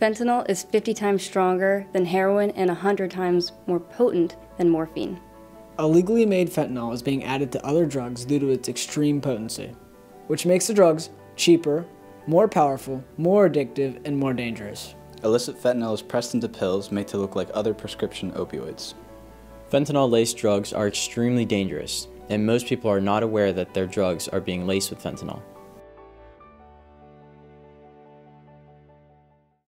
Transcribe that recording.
Fentanyl is 50 times stronger than heroin and 100 times more potent than morphine. Illegally made fentanyl is being added to other drugs due to its extreme potency, which makes the drugs cheaper, more powerful, more addictive, and more dangerous. Illicit fentanyl is pressed into pills made to look like other prescription opioids. Fentanyl laced drugs are extremely dangerous, and most people are not aware that their drugs are being laced with fentanyl.